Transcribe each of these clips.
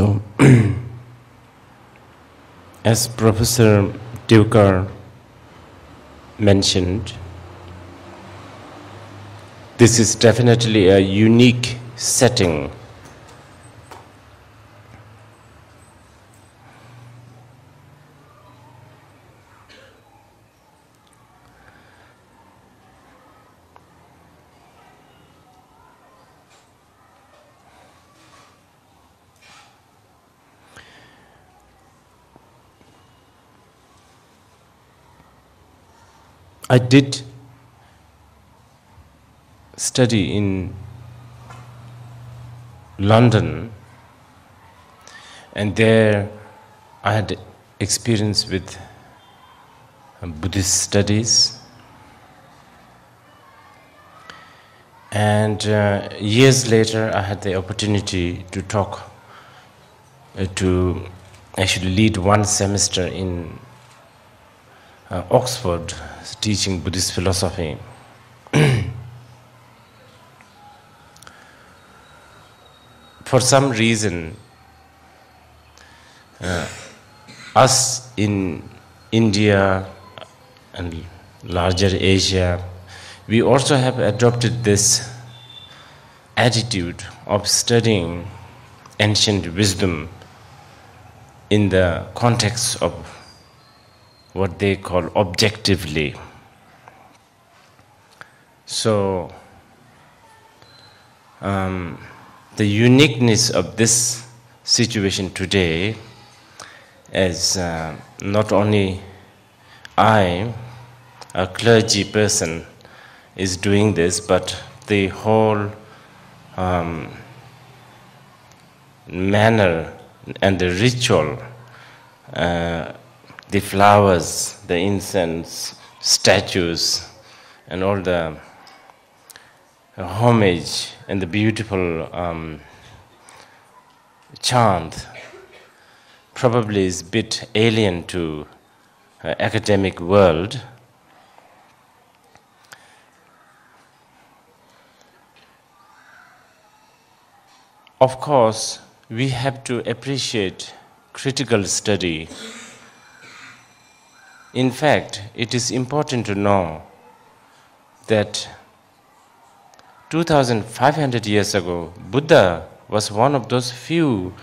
So, as Professor Duker mentioned, this is definitely a unique setting. I did study in London, and there I had experience with Buddhist studies. And uh, years later, I had the opportunity to talk, uh, to actually lead one semester in uh, Oxford teaching Buddhist philosophy. For some reason, uh, us in India and larger Asia, we also have adopted this attitude of studying ancient wisdom in the context of what they call objectively. So, um, the uniqueness of this situation today is uh, not only I, a clergy person, is doing this, but the whole um, manner and the ritual, uh, the flowers, the incense, statues, and all the homage and the beautiful um, chant probably is a bit alien to uh, academic world. Of course, we have to appreciate critical study. In fact, it is important to know that 2500 years ago, Buddha was one of those few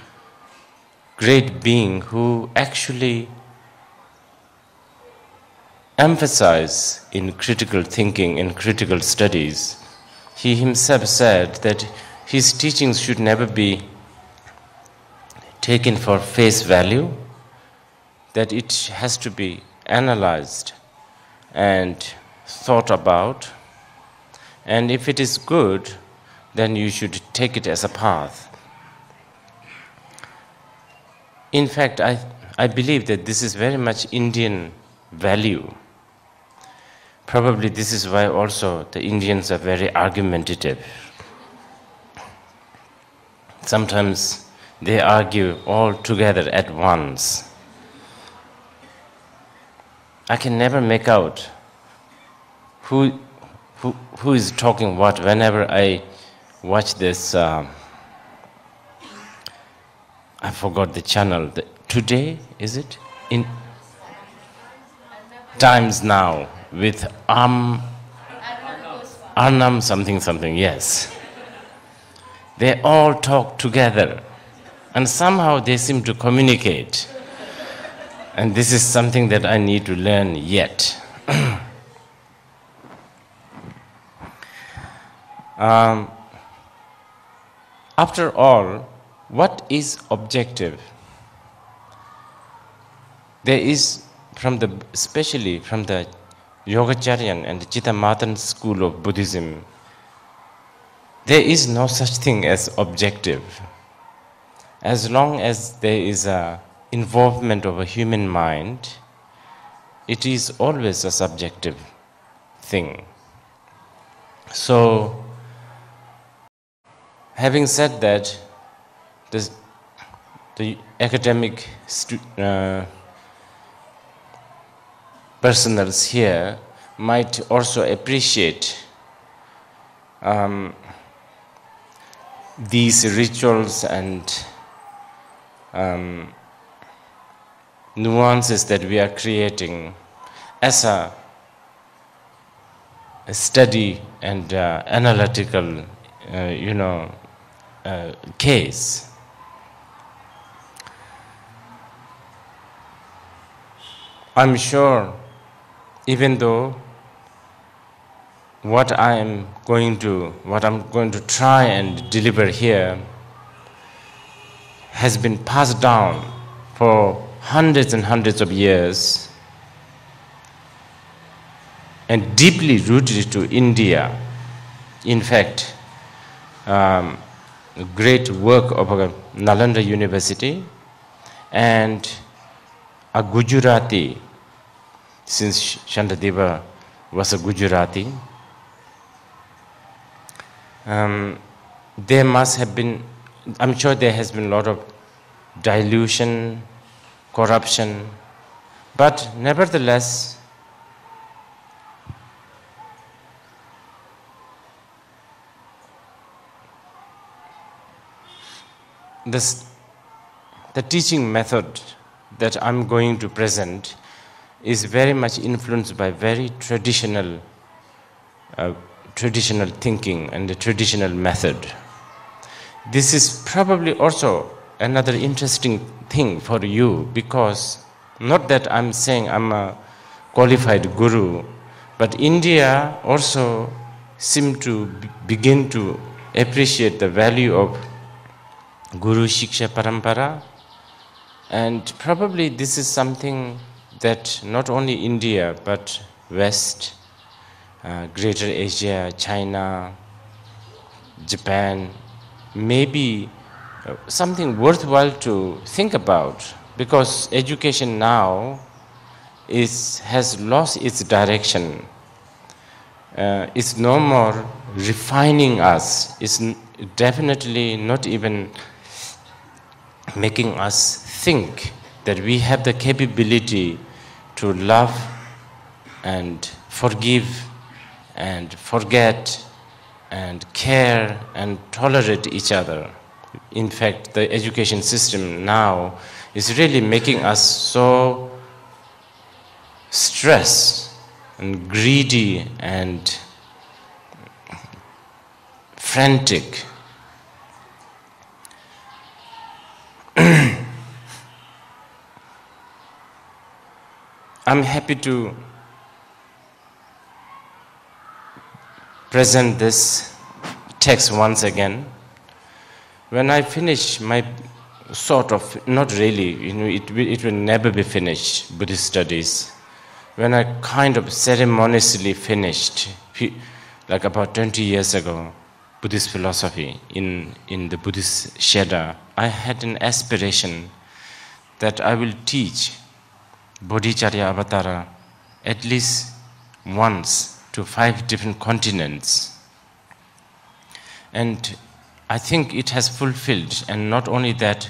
great beings who actually emphasize in critical thinking and critical studies. He himself said that his teachings should never be taken for face value, that it has to be analyzed and thought about. And if it is good, then you should take it as a path. In fact, I, I believe that this is very much Indian value. Probably this is why also the Indians are very argumentative. Sometimes they argue all together at once. I can never make out who, who, who is talking what whenever I watch this. Uh, I forgot the channel. The, today, is it? In Times Now with Am Arnam something something, yes. They all talk together and somehow they seem to communicate. And this is something that I need to learn yet. um, after all, what is objective? There is, from the, especially from the Yogacharyan and the Chittamatan school of Buddhism, there is no such thing as objective. As long as there is a involvement of a human mind, it is always a subjective thing. So, having said that, the, the academic uh, personals here might also appreciate um, these rituals and um, nuances that we are creating as a, a study and uh, analytical, uh, you know, uh, case. I'm sure, even though what I am going to, what I'm going to try and deliver here has been passed down for hundreds and hundreds of years and deeply rooted to India. In fact, um, great work of Nalanda University and a Gujarati, since Shantideva was a Gujarati, um, there must have been, I'm sure there has been a lot of dilution, corruption, but nevertheless, this, the teaching method that I'm going to present is very much influenced by very traditional, uh, traditional thinking and the traditional method. This is probably also another interesting thing for you because not that I'm saying I'm a qualified guru, but India also seem to begin to appreciate the value of Guru Shiksha Parampara. And probably this is something that not only India but West, uh, Greater Asia, China, Japan, maybe something worthwhile to think about because education now is, has lost its direction. Uh, it's no more refining us. It's definitely not even making us think that we have the capability to love and forgive and forget and care and tolerate each other. In fact, the education system now is really making us so stressed and greedy and frantic I'm happy to present this text once again. when I finish my sort of, not really, you know, it, will, it will never be finished, Buddhist studies. When I kind of ceremoniously finished, like about 20 years ago, Buddhist philosophy in, in the Buddhist Sheda, I had an aspiration that I will teach Bodhicharya Avatara at least once to five different continents. And I think it has fulfilled, and not only that,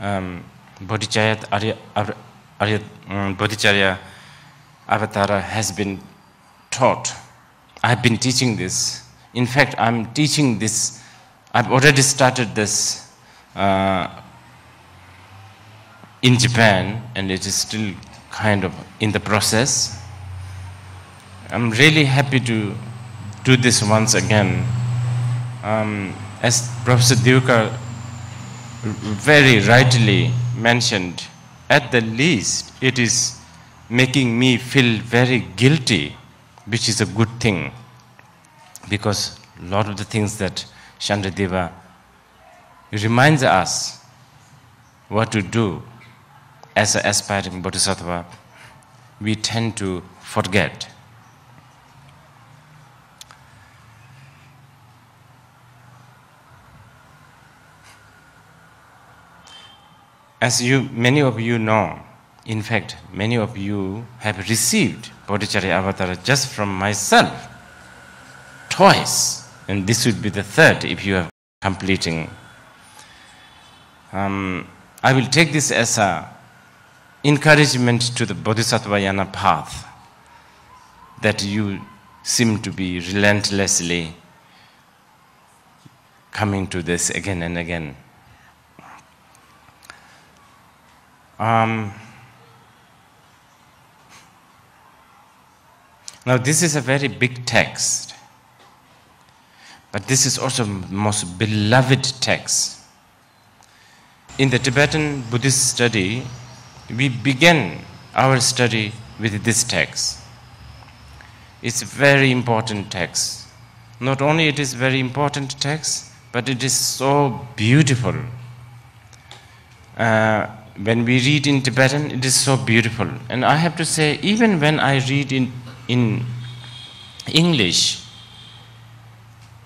um, Bodhicharya, Arya, Arya, um, Bodhicharya Avatara has been taught. I've been teaching this. In fact, I'm teaching this, I've already started this uh, in Japan, and it is still kind of in the process. I'm really happy to do this once again. Um, as Professor Duka very rightly mentioned, at the least, it is making me feel very guilty, which is a good thing, because a lot of the things that Shantideva reminds us what to do as an aspiring bodhisattva, we tend to forget. As you, many of you know, in fact, many of you have received Bodhicharya Avatar just from myself twice, and this would be the third if you are completing. Um, I will take this as a encouragement to the Bodhisattvayana path that you seem to be relentlessly coming to this again and again. Um, now, this is a very big text, but this is also most beloved text. In the Tibetan Buddhist study, we begin our study with this text. It's a very important text. Not only it is very important text, but it is so beautiful. Uh, when we read in Tibetan, it is so beautiful. And I have to say, even when I read in, in English,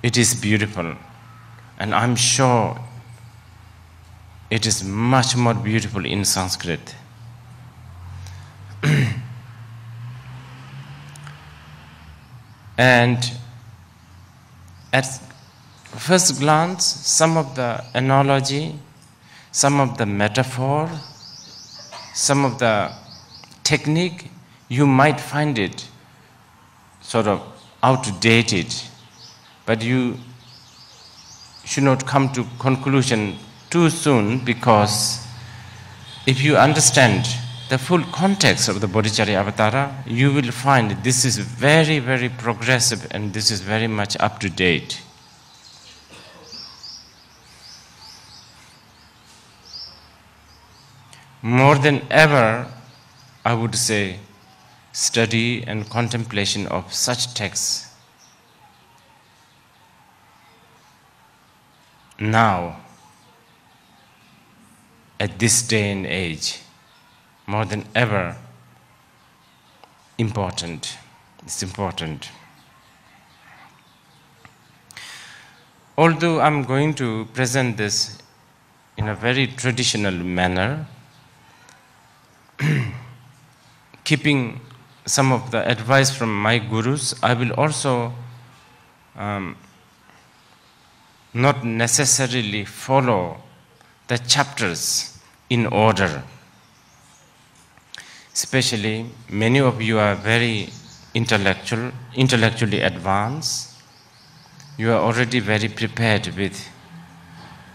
it is beautiful. And I'm sure it is much more beautiful in Sanskrit. and at first glance, some of the analogy, some of the metaphor, some of the technique, you might find it sort of outdated, but you should not come to conclusion too soon because if you understand the full context of the Bodhicharya Avatara, you will find this is very, very progressive and this is very much up to date. More than ever, I would say, study and contemplation of such texts now, at this day and age, more than ever important. It's important. Although I'm going to present this in a very traditional manner, keeping some of the advice from my gurus, I will also um, not necessarily follow the chapters in order. Especially, many of you are very intellectual, intellectually advanced. You are already very prepared with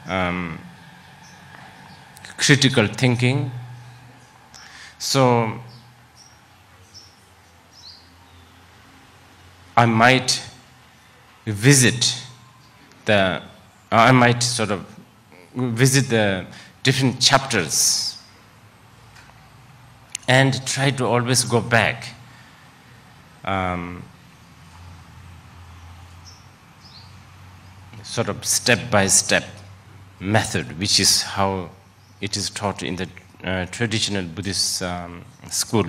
um, critical thinking, So, I might visit the, I might sort of visit the different chapters and try to always go back. Um, sort of step by step method, which is how it is taught in the uh, traditional Buddhist um, school.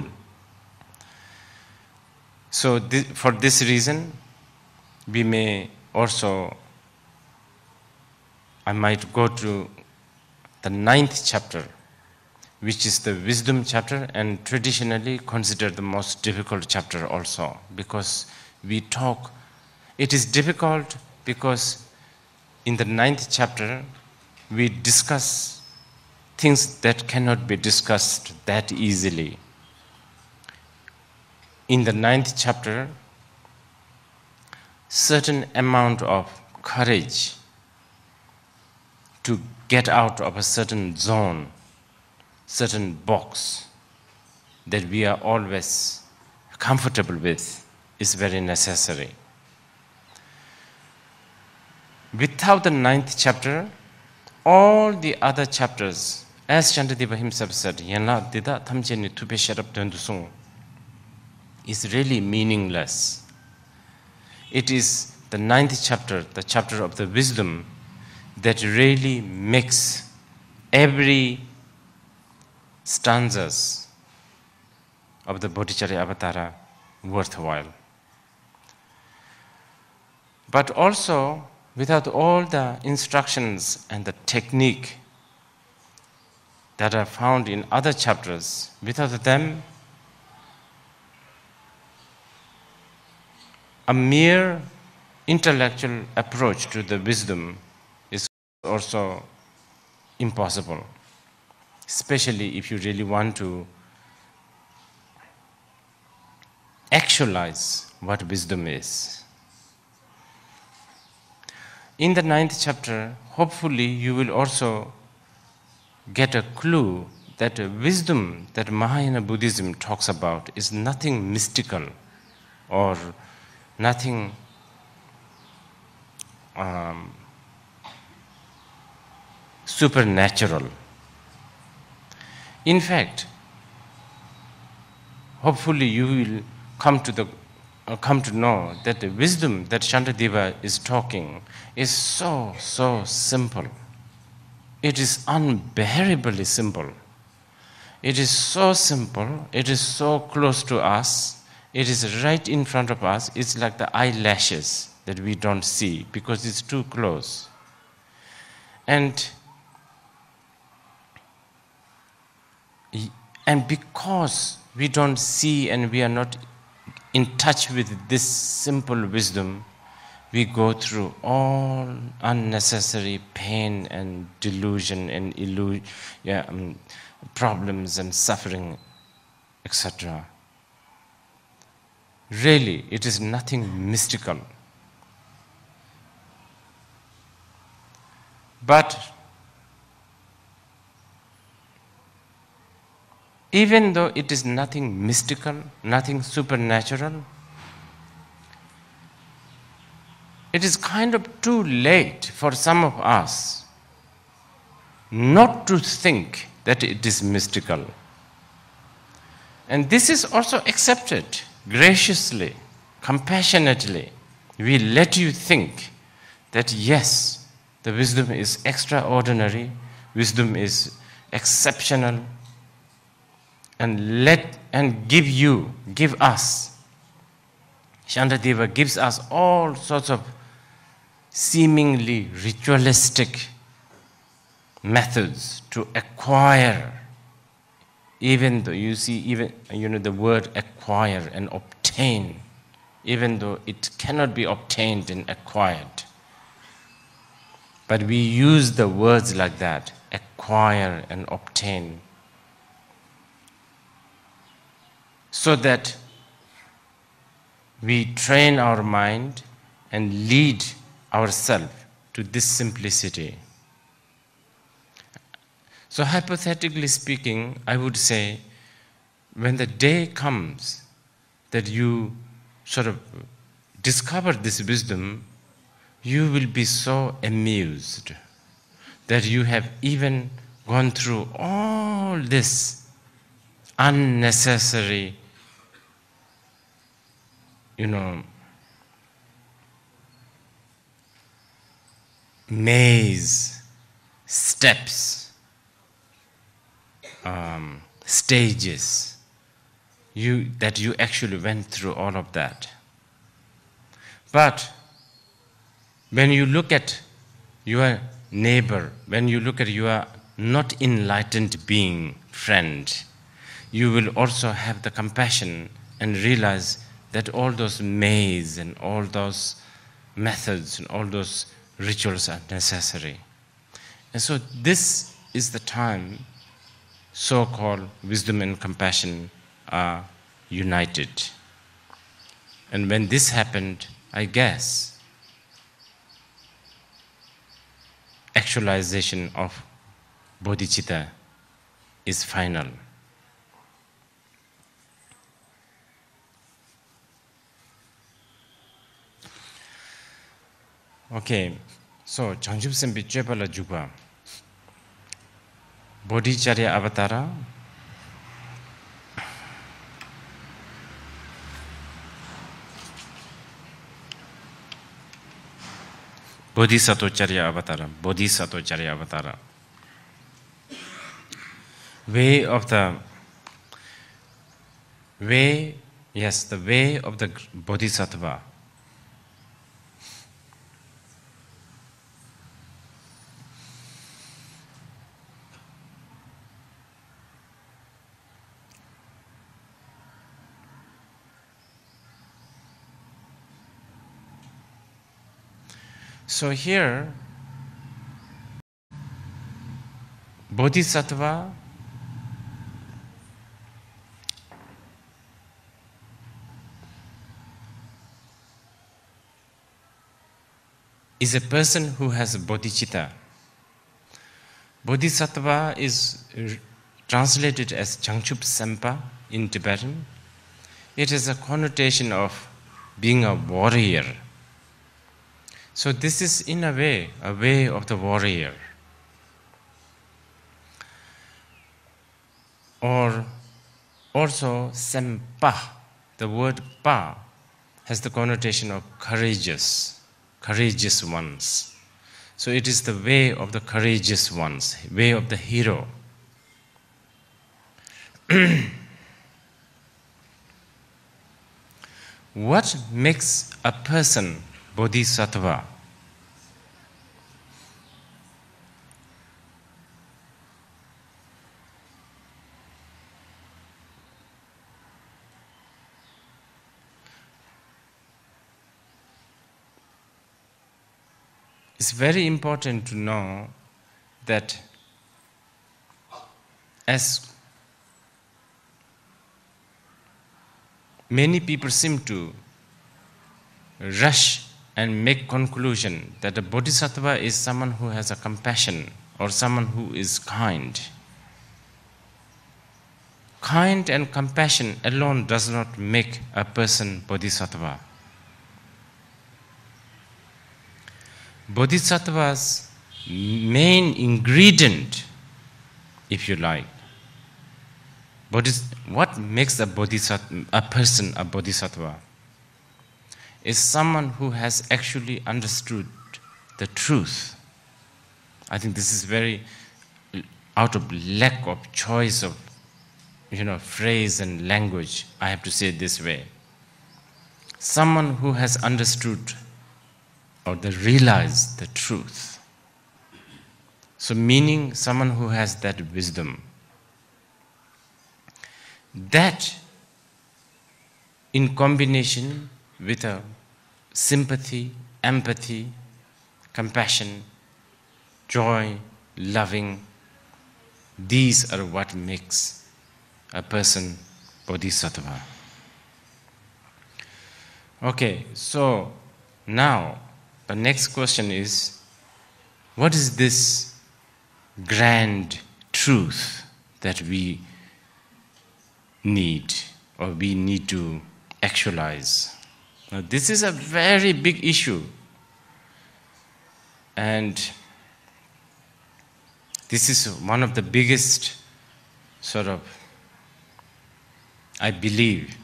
So, for this reason, we may also, I might go to the ninth chapter, which is the wisdom chapter, and traditionally considered the most difficult chapter also, because we talk, it is difficult because in the ninth chapter, we discuss things that cannot be discussed that easily. In the ninth chapter, certain amount of courage to get out of a certain zone, certain box that we are always comfortable with is very necessary. Without the ninth chapter, all the other chapters, As Chantadeva himself said, Yana Dida Thamcheni Tupe Sharap Dendusung is really meaningless. It is the ninth chapter, the chapter of the wisdom, that really makes every stanzas of the Bodhicharya Avatara worthwhile. But also, without all the instructions and the technique that are found in other chapters, without them, a mere intellectual approach to the wisdom is also impossible, especially if you really want to actualize what wisdom is. In the ninth chapter, hopefully, you will also get a clue that wisdom that Mahayana Buddhism talks about is nothing mystical or nothing um, supernatural. In fact, hopefully you will come to the uh, come to know that the wisdom that Shantideva is talking is so so simple. It is unbearably simple. It is so simple. It is so close to us. It is right in front of us. It's like the eyelashes that we don't see because it's too close. And and because we don't see and we are not in touch with this simple wisdom, we go through all unnecessary pain and delusion and illu- yeah, um, problems and suffering, etc. Really, it is nothing mystical. But even though it is nothing mystical, nothing supernatural, it is kind of too late for some of us not to think that it is mystical. And this is also accepted graciously, compassionately. We let you think that yes, the wisdom is extraordinary, wisdom is exceptional, and let and give you, give us. Shantideva gives us all sorts of seemingly ritualistic methods to acquire even though you see even you know the word acquire and obtain even though it cannot be obtained and acquired. But we use the words like that acquire and obtain so that we train our mind and lead ourselves to this simplicity. So, hypothetically speaking, I would say when the day comes that you sort of discover this wisdom, you will be so amused that you have even gone through all this unnecessary, you know, maze, steps, um, stages, you, that you actually went through all of that. But when you look at your neighbor, when you look at your not enlightened being, friend, you will also have the compassion and realize that all those maze and all those methods and all those rituals are necessary. And so, this is the time so called wisdom and compassion are united. And when this happened, I guess actualization of bodhicitta is final. Okay, so jangjub sembi cheba la jugwa bodhicharya avatara. Bodhisattvacharya avatara. Bodhisattvacharya avatara. Way of the way yes the way of the bodhisattva. So here, Bodhisattva is a person who has bodhicitta. Bodhisattva is translated as Changchup Sempa in Tibetan. It has a connotation of being a warrior. So, this is in a way a way of the warrior. Or also, Sempa, the word pa, has the connotation of courageous, courageous ones. So, it is the way of the courageous ones, way of the hero. what makes a person bodhisattva? It's very important to know that as many people seem to rush and make conclusion that a bodhisattva is someone who has a compassion or someone who is kind kind and compassion alone does not make a person bodhisattva bodhisattva's main ingredient if you like what makes a bodhisattva, a person a bodhisattva? Is someone who has actually understood the truth. I think this is very out of lack of choice of you know phrase and language. I have to say it this way. Someone who has understood or they realized the truth. So meaning someone who has that wisdom that, in combination with a sympathy, empathy, compassion, joy, loving, these are what makes a person bodhisattva. Okay, so now the next question is what is this grand truth that we need or we need to actualize. Now, this is a very big issue. And this is one of the biggest sort of, I believe,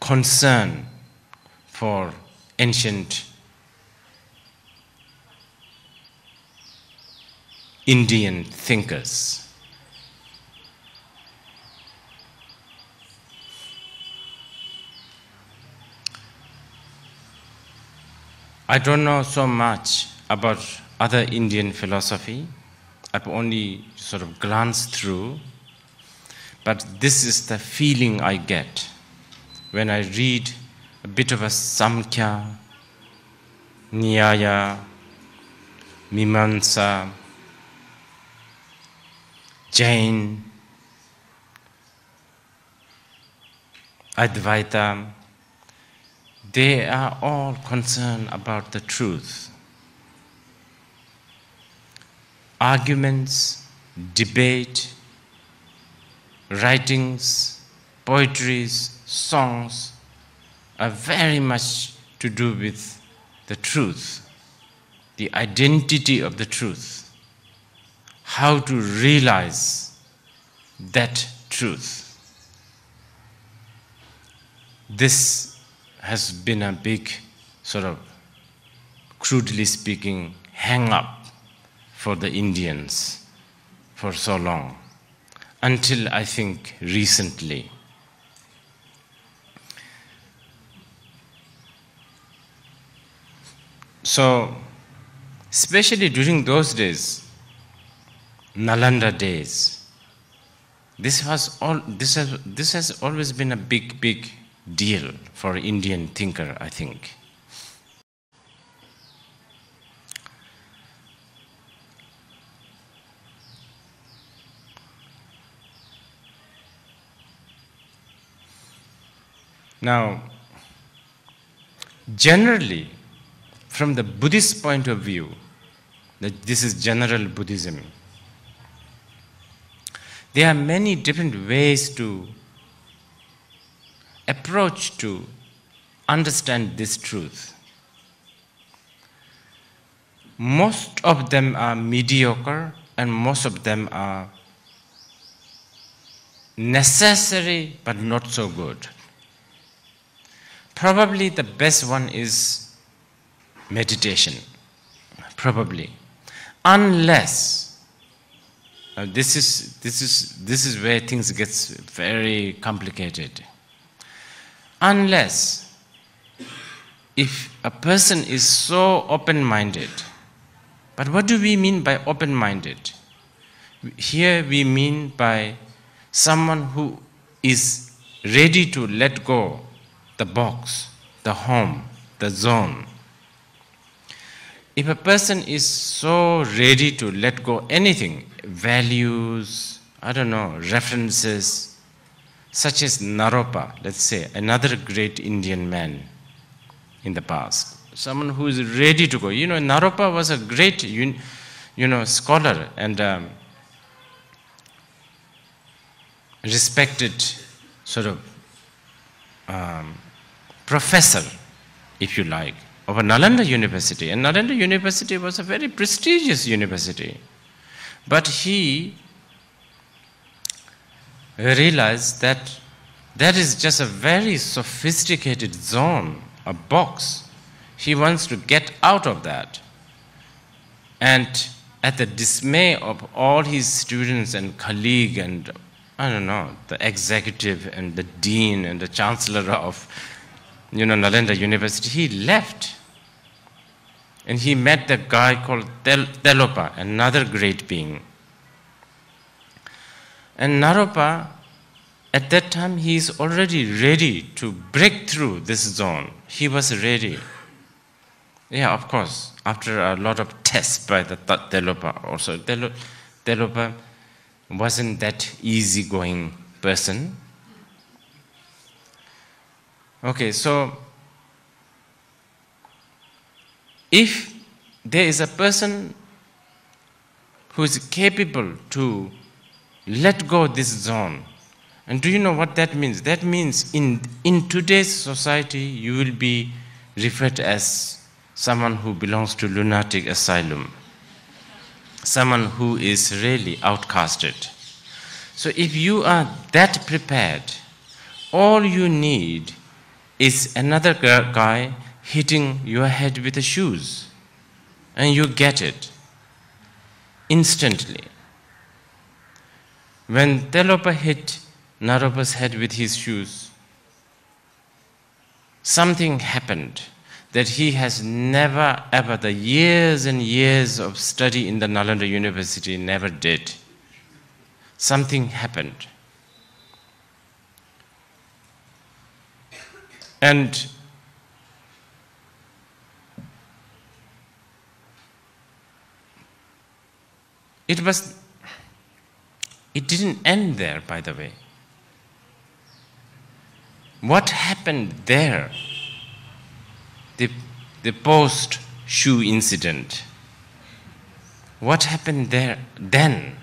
concern for ancient Indian thinkers. I don't know so much about other Indian philosophy. I've only sort of glanced through, but this is the feeling I get when I read a bit of a Samkhya, Nyaya, Mimamsa, Jain, Advaita, they are all concerned about the truth. Arguments, debate, writings, poetries, songs are very much to do with the truth, the identity of the truth how to realize that truth. This has been a big, sort of, crudely speaking, hang up for the Indians for so long, until I think recently. So, especially during those days, Nalanda days. This has, all, this, has, this has always been a big, big deal for Indian thinker, I think. Now, generally, from the Buddhist point of view, that this is general Buddhism. There are many different ways to approach to understand this truth. Most of them are mediocre and most of them are necessary but not so good. Probably the best one is meditation. Probably. Unless this is this is this is where things gets very complicated. Unless if a person is so open-minded, but what do we mean by open-minded? Here we mean by someone who is ready to let go the box, the home, the zone. If a person is so ready to let go anything, values, I don't know, references, such as Naropa, let's say, another great Indian man in the past, someone who is ready to go. You know, Naropa was a great, you know, scholar and um, respected sort of um, professor, if you like, of a Nalanda University. And Nalanda University was a very prestigious university. But he realized that that is just a very sophisticated zone, a box. He wants to get out of that. And at the dismay of all his students and colleagues and I don't know, the executive and the dean and the chancellor of you know, Nalanda University, he left. And he met the guy called Tel- Tilopa, another great being. And Naropa, at that time, he is already ready to break through this zone. He was ready. Yeah, of course, after a lot of tests by the Tilopa also. Tilopa wasn't that easygoing person. Okay, so if there is a person who is capable to let go this zone, and do you know what that means? That means in, in today's society, you will be referred as someone who belongs to lunatic asylum, someone who is really outcasted. So if you are that prepared, all you need is another guy hitting your head with the shoes. And you get it instantly. When Tilopa hit Naropa's head with his shoes, something happened that he has never ever, the years and years of study in the Nalanda University never did. Something happened. And it was, it didn't end there, by the way. What happened there? The, the post shoe incident. What happened there then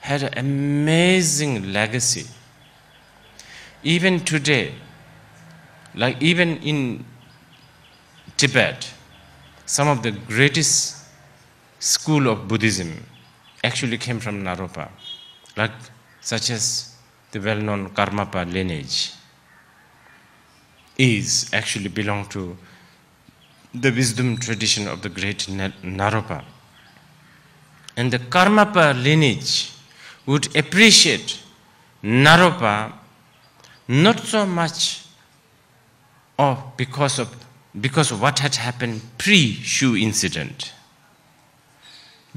had an amazing legacy. Even today, like even in Tibet, some of the greatest school of Buddhism actually came from Naropa, like such as the well-known Karmapa lineage is actually belong to the wisdom tradition of the great Naropa. And the Karmapa lineage would appreciate Naropa not so much or because of, because of what had happened pre-shoe incident.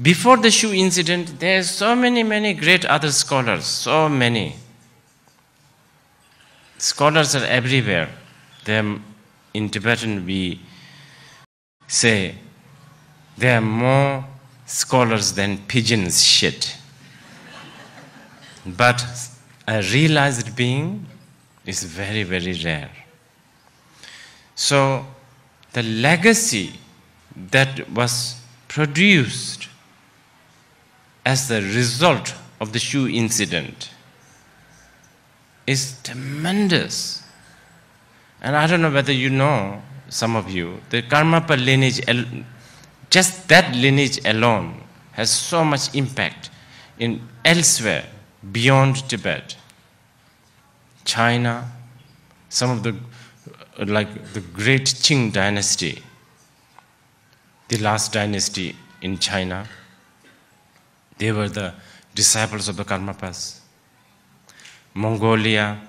Before the shoe incident, there are so many, many great other scholars, so many. Scholars are everywhere. In Tibetan, we say there are more scholars than pigeons shit. But a realized being is very, very rare. So the legacy that was produced as the result of the shoe incident is tremendous. And I don't know whether you know, some of you, the Karmapa lineage, just that lineage alone has so much impact in elsewhere beyond Tibet. China, some of the, like the great Qing dynasty, the last dynasty in China, they were the disciples of the Karmapas. Mongolia,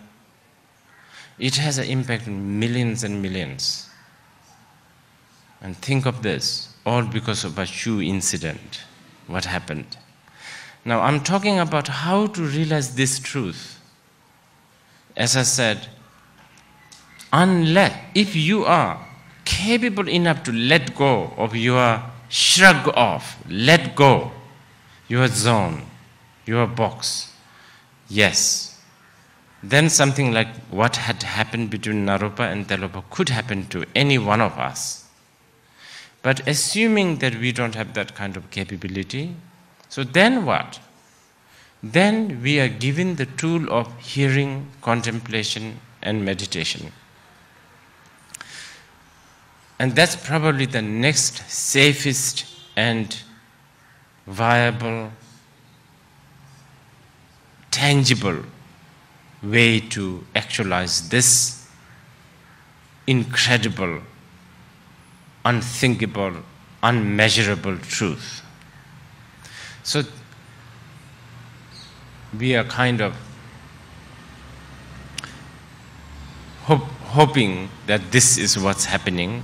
it has an impact on millions and millions. And think of this, all because of a shoe incident. What happened? Now, I'm talking about how to realize this truth. As I said, unless, if you are capable enough to let go of your shrug off, let go your zone, your box, yes, then something like what had happened between Naropa and Tilopa could happen to any one of us. But assuming that we don't have that kind of capability, so then what? Then we are given the tool of hearing, contemplation, and meditation. And that's probably the next safest and viable, tangible way to actualize this incredible, unthinkable, unmeasurable truth. So we are kind of hope, hoping that this is what's happening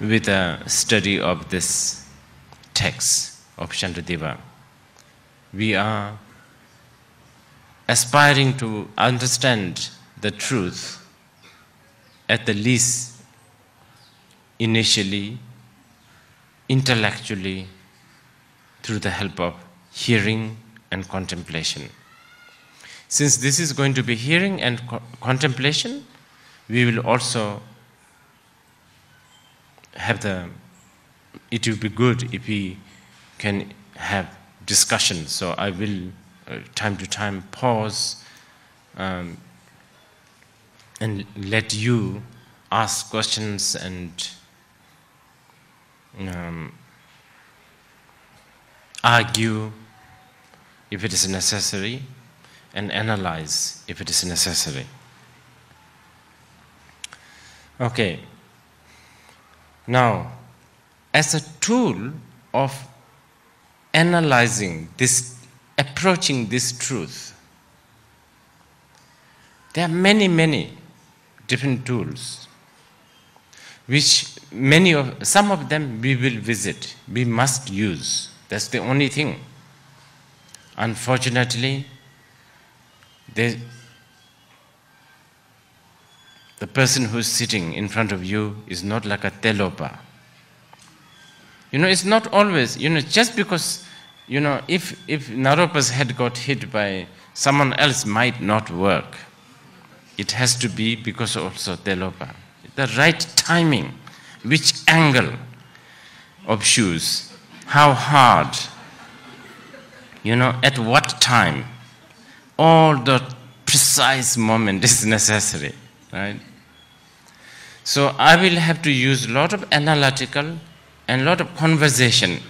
with a study of this text of Shantideva. We are aspiring to understand the truth at the least initially, intellectually, through the help of hearing and contemplation. Since this is going to be hearing and co contemplation, we will also have the, it will be good if we can have discussion. So I will, uh, time to time, pause um, and let you ask questions and um, argue if it is necessary and analyze if it is necessary. Okay. Now, as a tool of analyzing this, approaching this truth, there are many, many different tools, which many of, some of them we will visit, we must use. That's the only thing. Unfortunately, the person who's sitting in front of you is not like a Tilopa. You know, it's not always, you know, just because, you know, if, if Naropa's head got hit by someone else might not work. It has to be because also Tilopa. The right timing, which angle of shoes, how hard, you know, at what time, all the precise moment is necessary, right? So I will have to use a lot of analytical and a lot of conversation.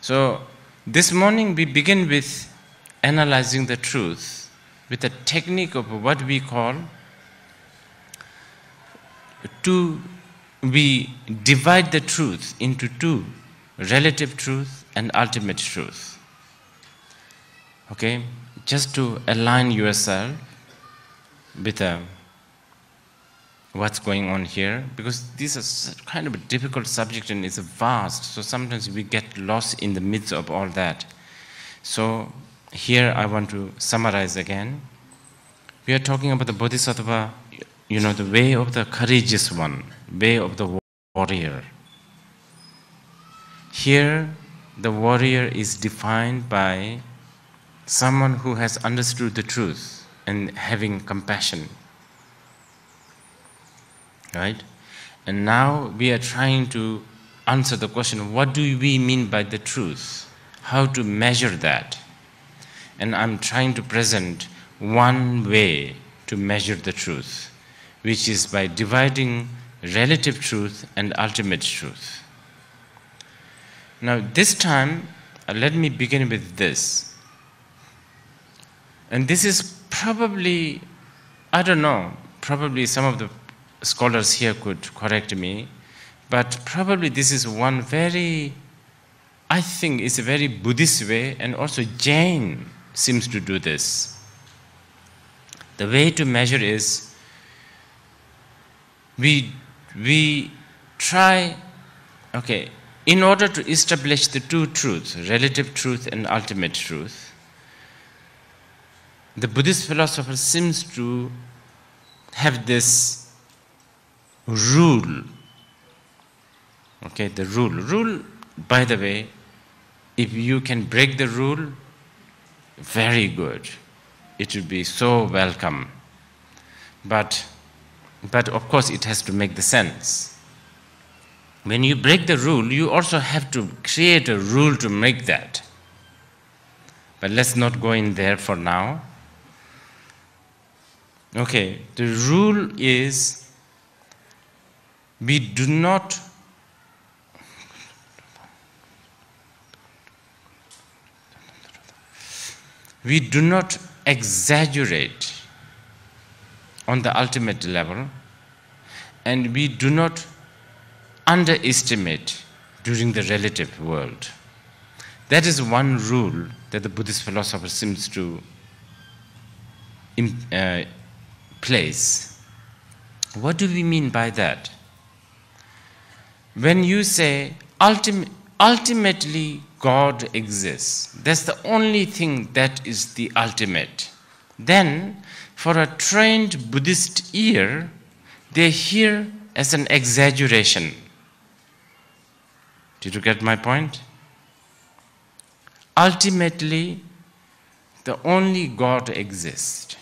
So this morning we begin with analyzing the truth with a technique of what we call to we divide the truth into two relative truth and ultimate truth okay just to align yourself with uh, what's going on here? Because this is kind of a difficult subject and it's vast so sometimes we get lost in the midst of all that. So here i want to summarize again. We are talking about the bodhisattva you know the way of the courageous one way of the warrior. Here the warrior is defined by someone who has understood the truth and having compassion. Right? And now we are trying to answer the question what do we mean by the truth? How to measure that? And I'm trying to present one way to measure the truth, which is by dividing relative truth and ultimate truth. Now, this time, uh, let me begin with this. And this is probably, I don't know, probably some of the scholars here could correct me, but probably this is one very, I think it's a very Buddhist way, and also Jain seems to do this. The way to measure is we, we try, okay, in order to establish the two truths, relative truth and ultimate truth, the Buddhist philosopher seems to have this rule. Okay, the rule. Rule, by the way, if you can break the rule, very good. It would be so welcome. But, but of course, it has to make the sense. When you break the rule, you also have to create a rule to make that. But let's not go in there for now. Okay, the rule is we do not we do not exaggerate on the ultimate level and we do not underestimate during the relative world. That is one rule that the Buddhist philosopher seems to uh, place. What do we mean by that? When you say ultim- ultimately God exists, that's the only thing that is the ultimate. Then, for a trained Buddhist ear, they hear as an exaggeration. Did you get my point? Ultimately, the only God exists.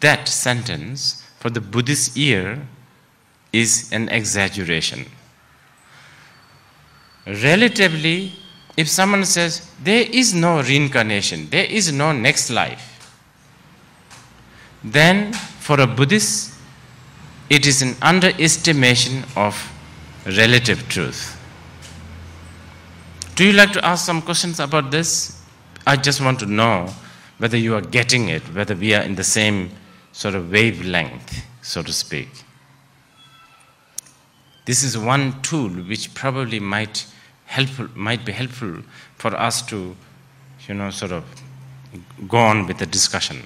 That sentence for the Buddhist ear is an exaggeration. Relatively, if someone says there is no reincarnation, there is no next life, then for a Buddhist, it is an underestimation of relative truth. Do you like to ask some questions about this? I just want to know whether you are getting it, whether we are in the same sort of wavelength, so to speak. This is one tool which probably might helpful might be helpful for us to, you know, sort of go on with the discussion.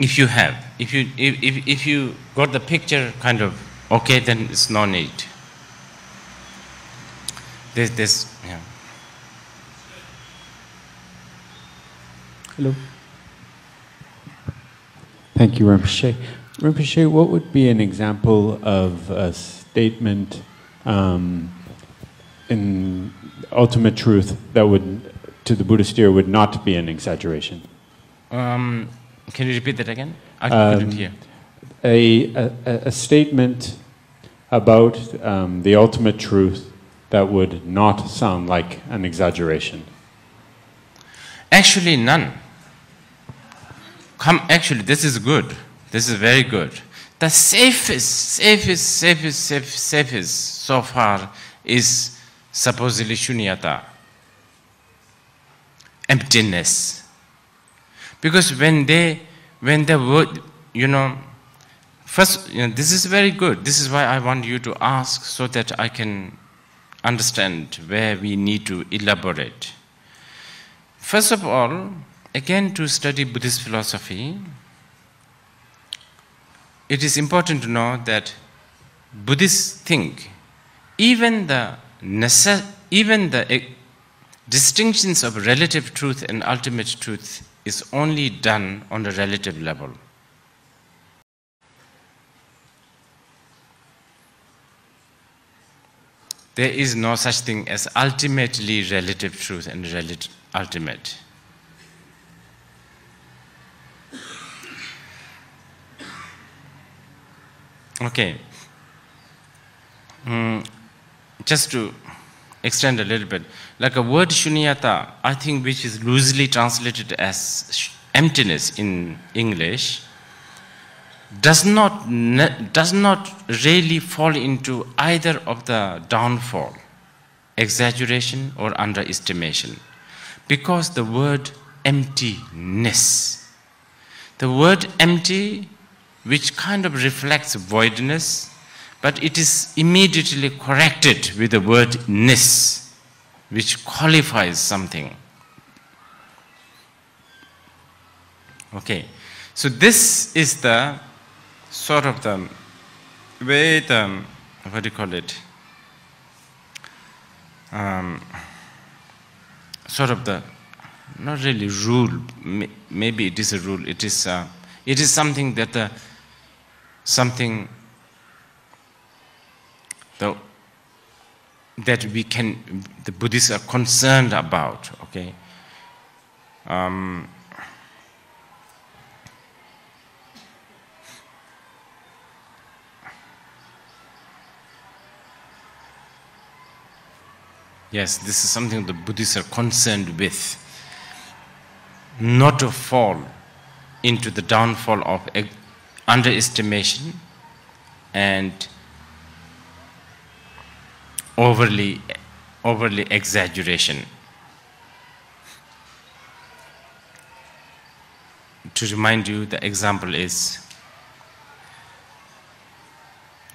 If you have, if you if, if, if you got the picture kind of okay, then it's no need. There's this yeah. Hello. Thank you, Rinpoche. Rinpoche, what would be an example of a statement um, in ultimate truth that would, to the Buddhist ear, would not be an exaggeration? Um, can you repeat that again? I Um, couldn't hear. A, a, a statement about um, the ultimate truth that would not sound like an exaggeration. Actually, none. Come, actually, this is good. This is very good. The safest, safest, safest, safest, safest so far is supposedly shunyata, emptiness. Because when they, when the word, you know, first, you know, this is very good. This is why I want you to ask so that I can understand where we need to elaborate. First of all, again, to study Buddhist philosophy, it is important to know that Buddhists think even the even the eh, distinctions of relative truth and ultimate truth is only done on a relative level. There is no such thing as ultimately relative truth and ultimate. Okay. Mm, just to extend a little bit, like a word shunyata, I think which is loosely translated as emptiness in English, does not, does not really fall into either of the downfall, exaggeration or underestimation. Because the word emptiness, the word empty, which kind of reflects voidness, but it is immediately corrected with the word ness, which qualifies something. Okay, so this is the sort of the way the, what do you call it? Um, sort of the, not really rule, maybe it is a rule, it is, uh, it is something that the, something that we can, the Buddhists are concerned about, okay? Um, yes, this is something the Buddhists are concerned with. Not to fall into the downfall of underestimation and overly overly exaggeration. To remind you the example is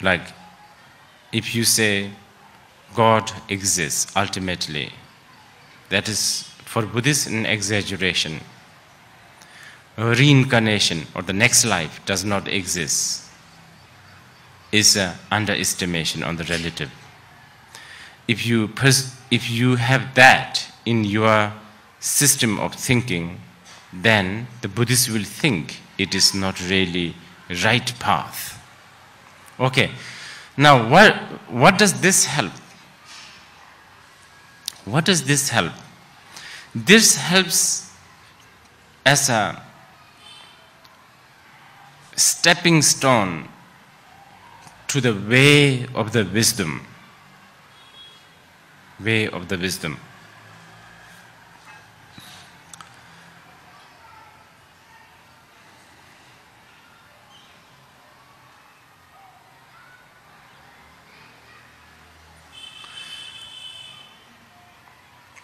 like if you say god exists ultimately that is for buddhists an exaggeration reincarnation or the next life does not exist is an underestimation on the relative if you, if you have that in your system of thinking, then the Buddhists will think it is not really right path. Okay, now what, what does this help? What does this help? This helps as a stepping stone to the way of the wisdom way of the wisdom.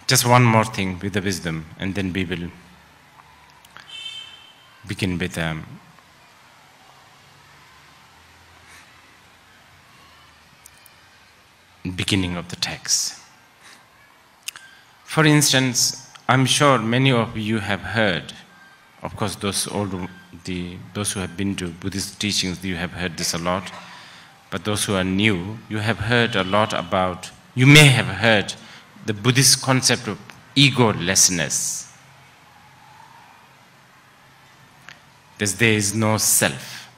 Just one more thing with the wisdom, and then we will begin with um, beginning of the text. For instance, I'm sure many of you have heard, of course, those old, the, those who have been to Buddhist teachings, you have heard this a lot. But those who are new, you have heard a lot about, you may have heard the Buddhist concept of egolessness. That there is no self.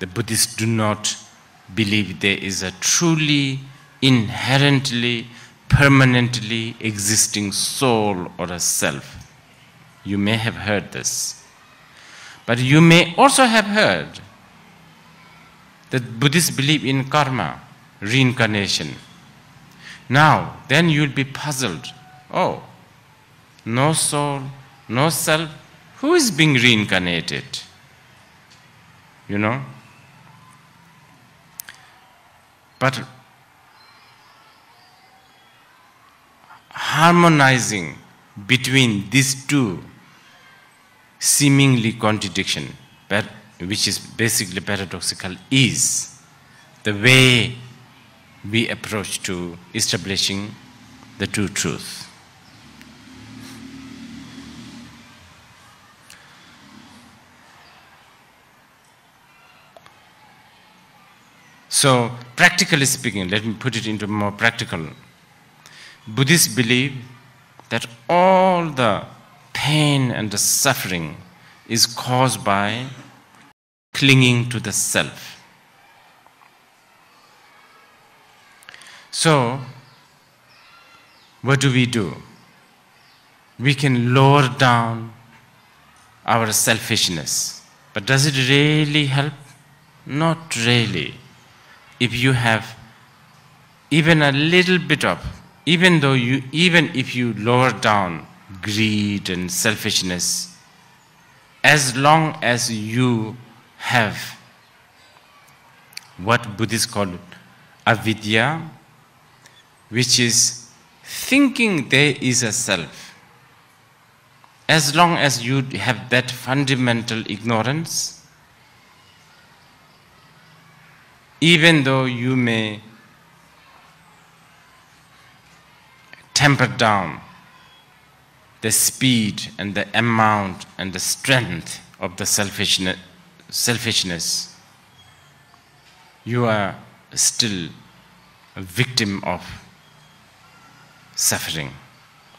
The Buddhists do not believe there is a truly, inherently, permanently existing soul or a self. You may have heard this. But you may also have heard that Buddhists believe in karma, reincarnation. Now, then you'll be puzzled. Oh, no soul, no self. Who is being reincarnated? You know? But harmonizing between these two seemingly contradiction, which is basically paradoxical, is the way we approach to establishing the true truth. So, practically speaking, let me put it into more practical. Buddhists believe that all the pain and the suffering is caused by clinging to the self. So, what do we do? We can lower down our selfishness. But does it really help? Not really. If you have even a little bit of, even though you, even if you lower down greed and selfishness, as long as you have what Buddhists call avidya, which is thinking there is a self. As long as you have that fundamental ignorance, even though you may temper down the speed and the amount and the strength of the selfishness, selfishness you are still a victim of suffering.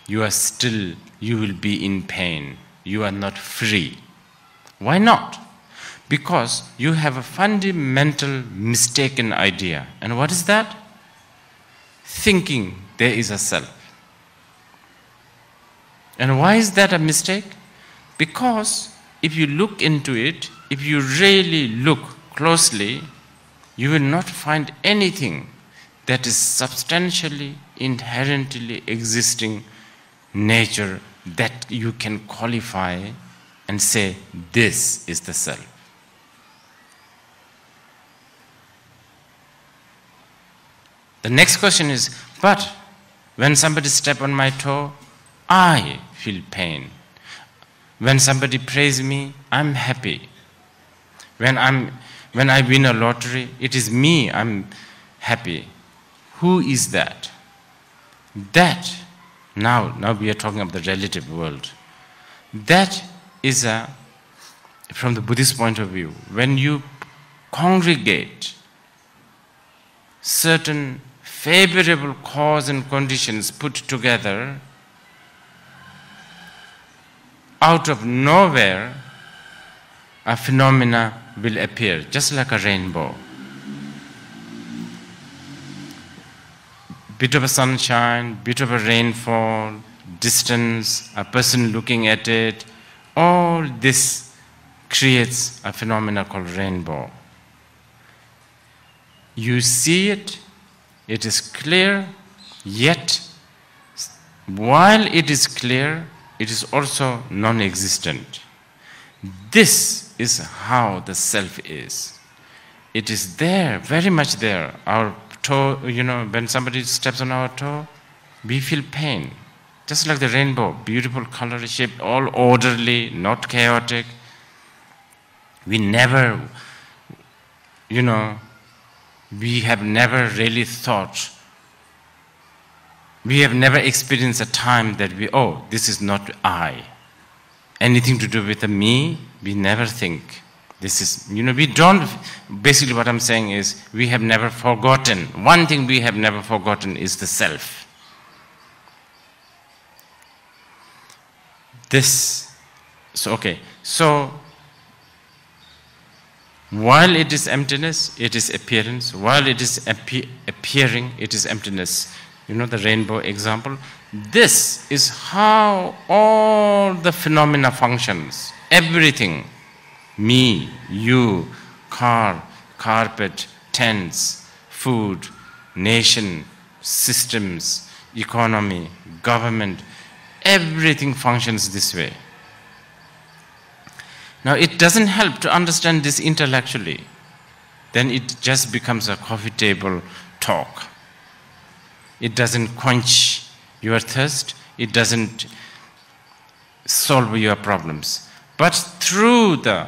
You are still, you will be in pain. You are not free. Why not? Because you have a fundamental mistaken idea. And what is that? Thinking there is a self. And why is that a mistake? Because if you look into it, if you really look closely, you will not find anything that is substantially, inherently existing nature that you can qualify and say, this is the self. The next question is, but when somebody step on my toe, I feel pain. When somebody praise me, I'm happy. When I'm when I win a lottery, it is me, I'm happy. Who is that? That, now, now we are talking of the relative world. That is a, from the Buddhist point of view, when you congregate certain favorable cause and conditions put together, out of nowhere, a phenomena will appear, just like a rainbow. Bit of a sunshine, bit of a rainfall, distance, a person looking at it, all this creates a phenomena called rainbow. You see it, it is clear, yet while it is clear, it is also non existent. This is how the self is. It is there, very much there. Our toe, you know, when somebody steps on our toe, we feel pain. Just like the rainbow, beautiful color shaped, all orderly, not chaotic. We never, you know, we have never really thought, we have never experienced a time that we, oh, this is not I. Anything to do with the me, we never think. This is, you know, we don't, basically what I'm saying is, we have never forgotten. One thing we have never forgotten is the self. This, so okay, so while it is emptiness, it is appearance. While it is appe- appearing, it is emptiness. You know the rainbow example? This is how all the phenomena functions. Everything. Me, you, car, carpet, tents, food, nation, systems, economy, government, everything functions this way. Now, it doesn't help to understand this intellectually. Then it just becomes a coffee table talk. It doesn't quench your thirst, it doesn't solve your problems. But through the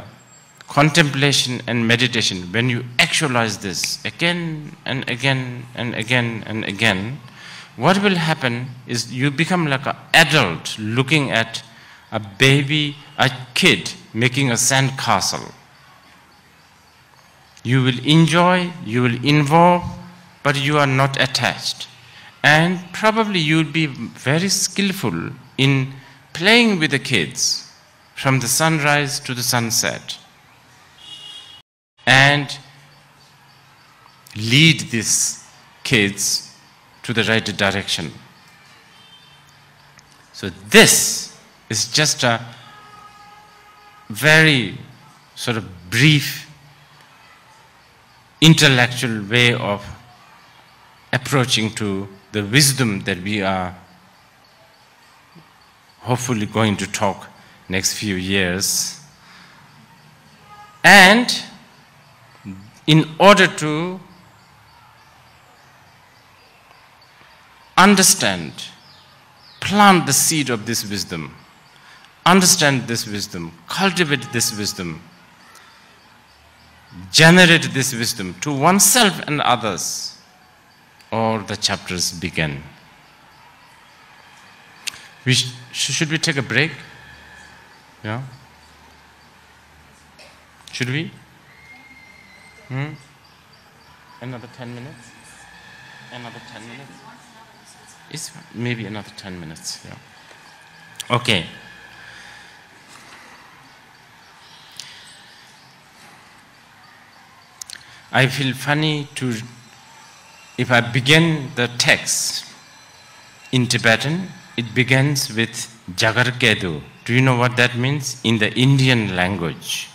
contemplation and meditation, when you actualize this again and again and again and again, what will happen is you become like an adult looking at a baby, a kid making a sandcastle. You will enjoy, you will involve, but you are not attached. And probably you will be very skillful in playing with the kids from the sunrise to the sunset and lead these kids to the right direction. So, this is just a very sort of brief intellectual way of approaching to the wisdom that we are hopefully going to talk next few years. And in order to understand, plant the seed of this wisdom, understand this wisdom, cultivate this wisdom, generate this wisdom to oneself and others, or the chapters begin. We sh- should we take a break? Yeah? Should we? Hmm? Another 10 minutes? Another 10 minutes? It's maybe another 10 minutes. Yeah. Okay. I feel funny to, if I begin the text in Tibetan, it begins with Jagar Kedu. Do you know what that means? In the Indian language,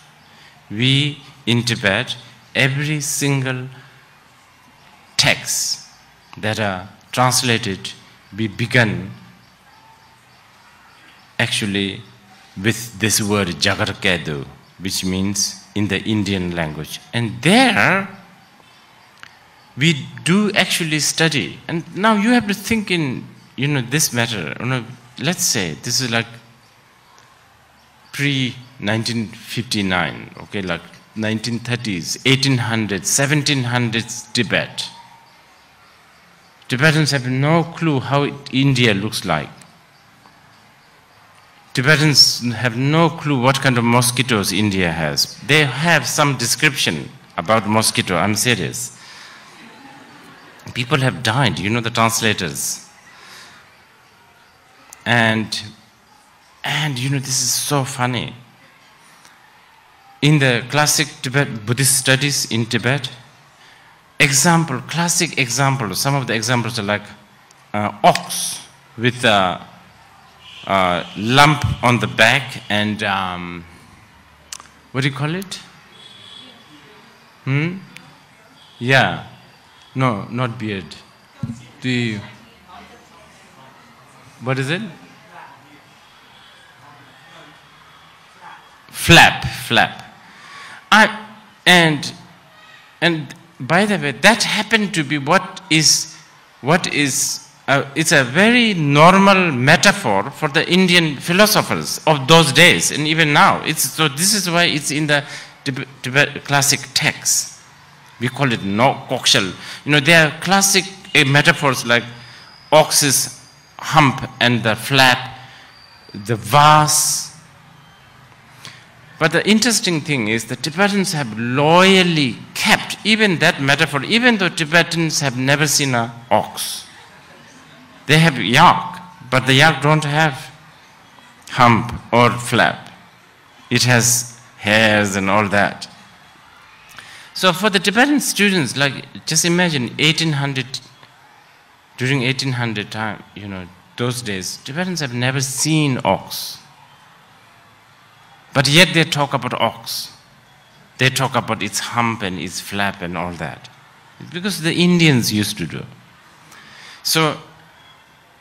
we in Tibet, every single text that are translated, we begin actually with this word Jagar Kedu, which means in the Indian language. And there, we do actually study. And now you have to think in, you know, this matter. You know, let's say this is like pre 1959, okay, like 1930s, 1800s, 1700s Tibet. Tibetans have no clue how India looks like. Tibetans have no clue what kind of mosquitoes India has. They have some description about mosquito, I'm serious. People have died, you know the translators. And and you know this is so funny. In the classic Tibet Buddhist studies in Tibet, example, classic example, some of the examples are like uh, ox with a, a, lump on the back and um, what do you call it? Hmm? Yeah. No, not beard. The what is it? Flap, flap. I, and and by the way, that happened to be what is what is uh, it's a very normal metaphor for the Indian philosophers of those days and even now. It's, so this is why it's in the Tibet, classic texts. We call it no kokshal. You know, there are classic uh, metaphors like ox's hump and the flap, the vase. But the interesting thing is the Tibetans have loyally kept even that metaphor, even though Tibetans have never seen an ox. They have yak, but the yak don't have hump or flap. It has hairs and all that. So for the Tibetan students, like just imagine 1800, during 1800 time, you know, those days, Tibetans have never seen ox. But yet they talk about ox. They talk about its hump and its flap and all that. Because the Indians used to do. So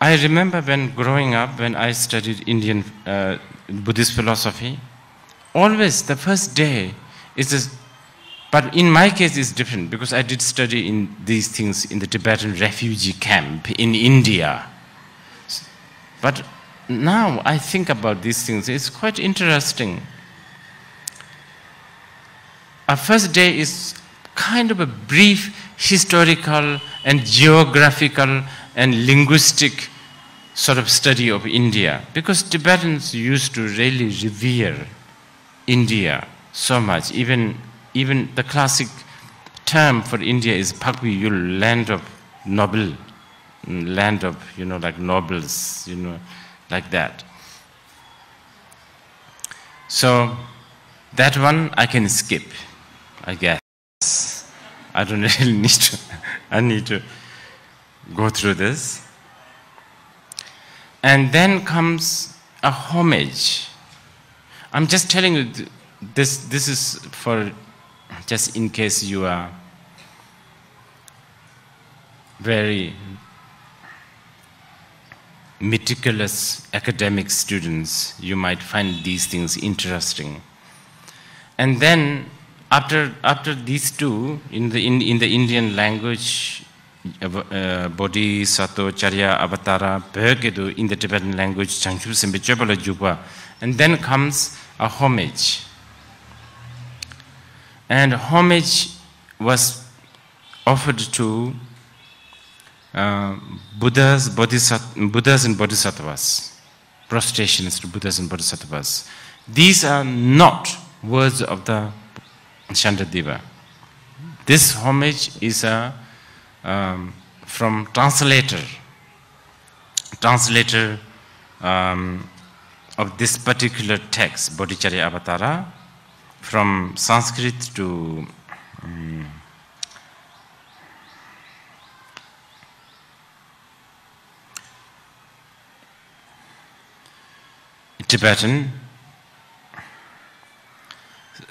I remember when growing up, when I studied Indian uh, Buddhist philosophy, always the first day is this, but in my case it's different because I did study in these things in the Tibetan refugee camp in India. But now I think about these things, it's quite interesting. Our first day is kind of a brief historical and geographical and linguistic sort of study of India because Tibetans used to really revere India so much. Even, even the classic term for India is Phakpi land of noble, land of, you know, like nobles, you know, like that. So that one I can skip, I guess. I don't really need to, I need to go through this. And then comes a homage. I'm just telling you this, this is for just in case you are very meticulous academic students, you might find these things interesting. And then after, after these two, in the, in, in the Indian language, Eh, body sato charya avatara bhegedu in the tibetan language changchu simbe chebala jugwa. And then comes a homage. And homage was offered to uh, buddhas bodhisat buddhas and bodhisattvas prostrations to buddhas and bodhisattvas. These are not words of the shantideva this homage is a um, from translator, translator um, of this particular text, Bodhicharya Avatara, from Sanskrit to um, Tibetan,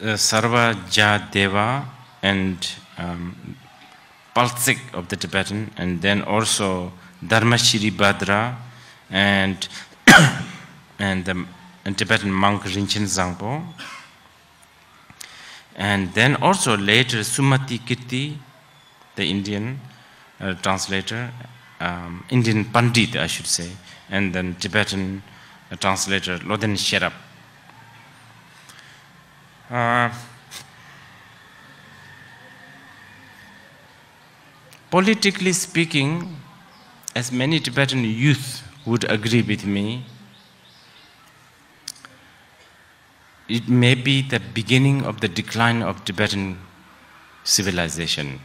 uh, Sarva Ja Deva and um, Paltsik of the Tibetan, and then also Dharmashiri Bhadra, and and the and Tibetan monk Rinchen Zangpo. And then also later Sumati Kirti, the Indian uh, translator, um, Indian Pandit, I should say, and then Tibetan uh, translator Loden Sherab. Uh, politically speaking, as many Tibetan youth would agree with me, it may be the beginning of the decline of Tibetan civilization.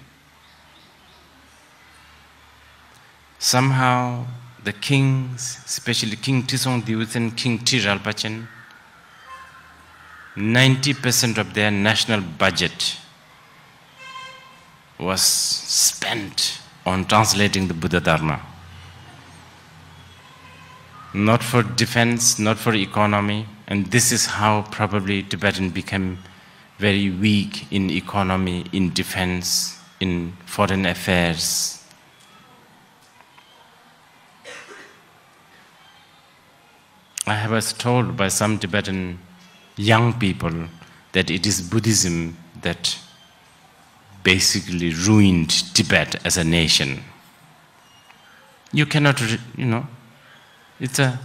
Somehow, the kings, especially King Tisong and King Tiralpachen, 90% of their national budget was spent on translating the Buddha Dharma. Not for defense, not for economy, and this is how probably Tibetan became very weak in economy, in defense, in foreign affairs. I was told by some Tibetan young people that it is Buddhism that basically ruined Tibet as a nation. You cannot, you know, it's a,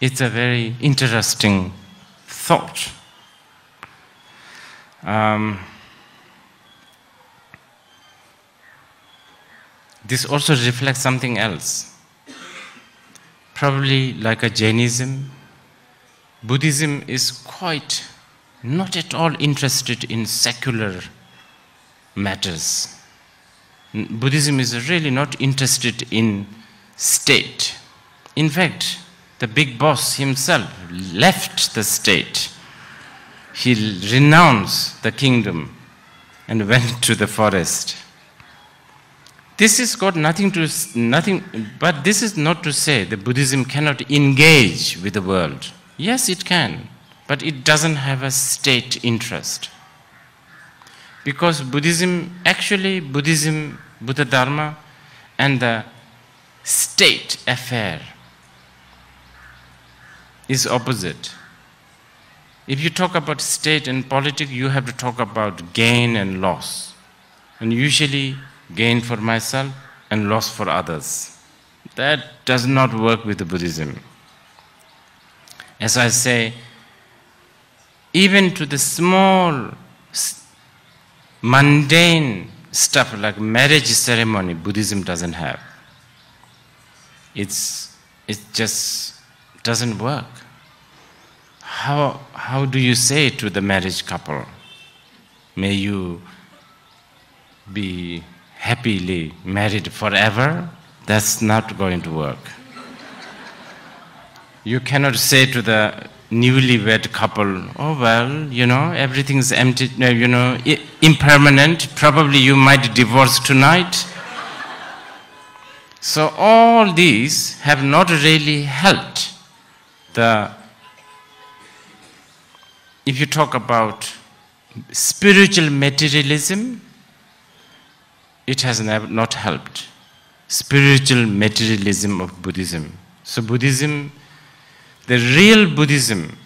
it's a very interesting thought. Um, this also reflects something else. Probably like a Jainism, Buddhism is quite not at all interested in secular matters. Buddhism is really not interested in state. In fact, the big boss himself left the state. He renounced the kingdom and went to the forest. This has got nothing to nothing, but this is not to say that Buddhism cannot engage with the world. Yes, it can, but it doesn't have a state interest. Because Buddhism, actually, Buddhism, Buddha Dharma, and the state affair is opposite. If you talk about state and politics, you have to talk about gain and loss. And usually, gain for myself and loss for others. That does not work with the Buddhism. As I say, even to the small, mundane stuff like marriage ceremony, Buddhism doesn't have. It's, it just doesn't work. How, how do you say to the marriage couple, may you be happily married forever? That's not going to work. You cannot say to the newlywed couple, oh well, you know, everything's empty, uh, you know, impermanent, probably you might divorce tonight. So all these have not really helped the, if you talk about spiritual materialism, it has not helped. spiritual materialism of Buddhism. So, Buddhism, the real Buddhism,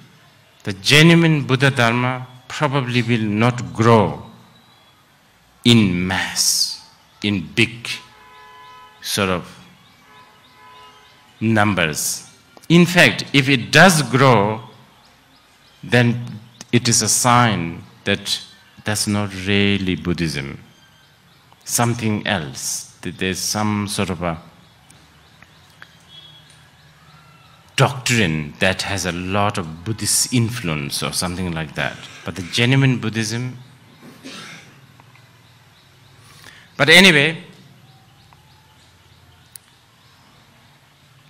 the genuine Buddha Dharma, probably will not grow in mass, in big sort of numbers. In fact, if it does grow, then it is a sign that that's not really Buddhism. Something else. That There's some sort of a doctrine that has a lot of Buddhist influence or something like that. But the genuine Buddhism. But anyway,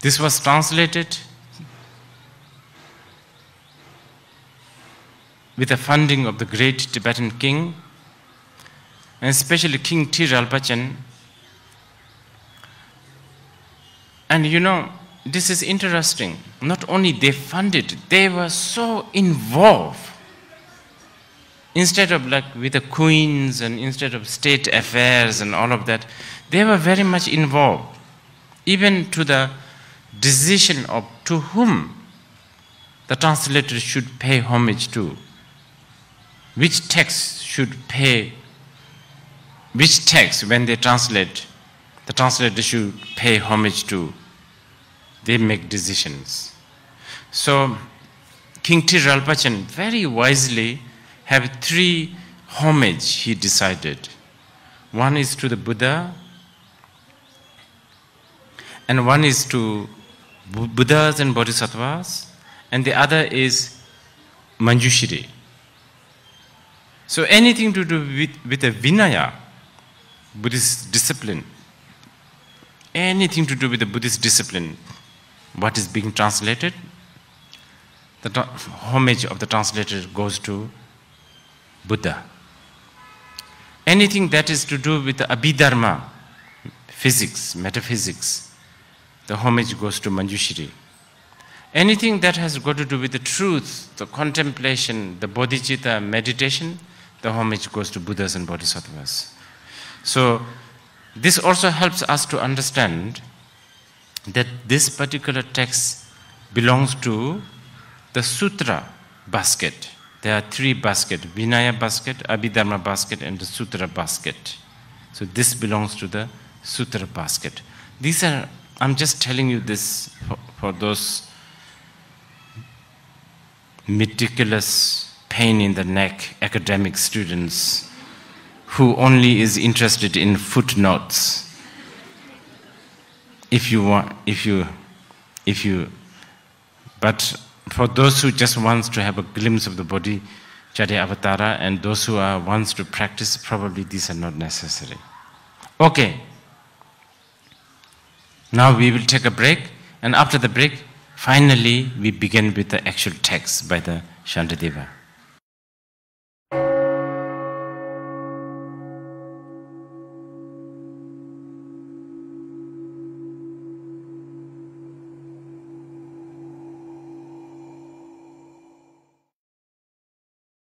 this was translated with the funding of the great Tibetan king, and especially King Tiralpachen. And you know, this is interesting. Not only they funded, they were so involved. Instead of like with the queens and instead of state affairs and all of that, they were very much involved. Even to the decision of to whom the translator should pay homage to which text should pay, which text, when they translate, the translator should pay homage to. They make decisions. So, King Tiralpachen very wisely have three homage he decided. One is to the Buddha, and one is to Buddhas and Bodhisattvas, and the other is Manjushri. So anything to do with, with a Vinaya, Buddhist discipline, anything to do with the Buddhist discipline, what is being translated, the homage of the translator goes to Buddha. Anything that is to do with Abhidharma, physics, metaphysics, the homage goes to Manjushri. Anything that has got to do with the truth, the contemplation, the bodhicitta, meditation, the homage goes to Buddhas and Bodhisattvas. So, this also helps us to understand that this particular text belongs to the sutra basket. There are three baskets Vinaya basket, Abhidharma basket, and the sutra basket. So, this belongs to the sutra basket. These are, I'm just telling you this for, for those meticulous pain in the neck academic students who only is interested in footnotes if you want if you if you but for those who just wants to have a glimpse of the body charya avatara and those who are wants to practice probably these are not necessary. Okay. Now we will take a break and after the break finally we begin with the actual text by the Shantideva